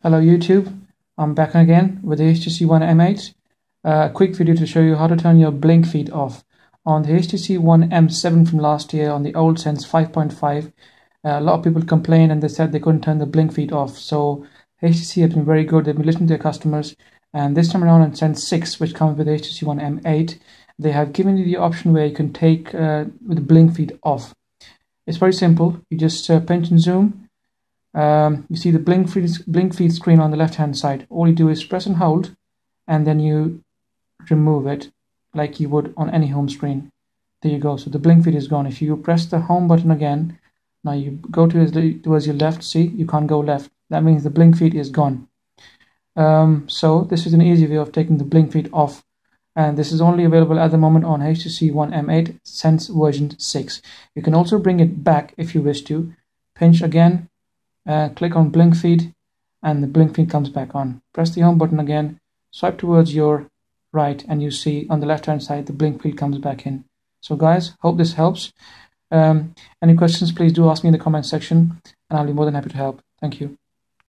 Hello YouTube, I'm back again with the HTC One M8. A uh, quick video to show you how to turn your BlinkFeed off. On the HTC One M7 from last year on the old Sense 5.5, uh, a lot of people complained and they said they couldn't turn the BlinkFeed off. So HTC has been very good, they've been listening to their customers and this time around on Sense 6 which comes with the HTC One M8, they have given you the option where you can take uh, the BlinkFeed off. It's very simple, you just uh, pinch and zoom um, you see the BlinkFeed, blink feed screen on the left hand side. All you do is press and hold and then you remove it like you would on any home screen. There you go. So the BlinkFeed is gone. If you press the home button again, now you go to towards your left. See, you can't go left. That means the BlinkFeed is gone. Um, so this is an easy way of taking the BlinkFeed off. And this is only available at the moment on HTC One M8 Sense version 6. You can also bring it back if you wish to. Pinch again, uh, click on BlinkFeed and the BlinkFeed comes back on. Press the home button again, swipe towards your right and you see on the left hand side the BlinkFeed comes back in. So guys, hope this helps. Um, any questions, please do ask me in the comment section and I'll be more than happy to help. Thank you.